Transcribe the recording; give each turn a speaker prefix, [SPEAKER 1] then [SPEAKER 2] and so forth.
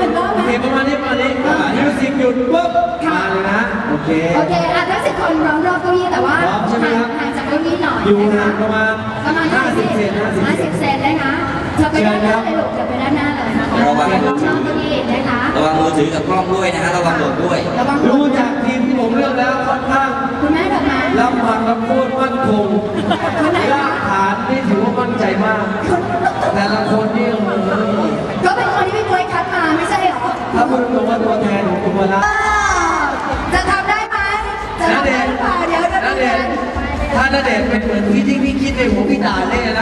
[SPEAKER 1] อีกรอ
[SPEAKER 2] บไหมเหมือนรอบไหม
[SPEAKER 1] โอเคประมาณนี้ประมาณนี้มิวสิกหยุดปุ๊บมาเลยนะโอเค
[SPEAKER 2] โอเคอะทั้งสิบคนร้องรอบเก้าอี้แต่ว่า
[SPEAKER 1] พร้อมใช่ไหมครับ
[SPEAKER 2] ห่างจากเก้าอี้หน่อย
[SPEAKER 1] อยู่
[SPEAKER 2] นะ
[SPEAKER 1] ห่า
[SPEAKER 2] คะ
[SPEAKER 1] งประมาณ
[SPEAKER 2] ประมาณ
[SPEAKER 1] 50เซน50
[SPEAKER 2] 50เซนนะคะจะไปด้านหน้าเลยลูกจะไปด้านหน้าเลยนะคะ
[SPEAKER 3] ระวัง
[SPEAKER 2] รอบนอกเก้าอี้นะคะ
[SPEAKER 3] ระวังมือถือกับกล้องด้วยนะฮะระวังหล่นด้วย
[SPEAKER 2] ระวัง
[SPEAKER 1] ดูจากทีมที่ผมเลือกแล้วค่อนข้าง
[SPEAKER 2] เดชเป็
[SPEAKER 1] นเหมือนที่ที่พี่คิดในหัวพี่ด่าแน่นะ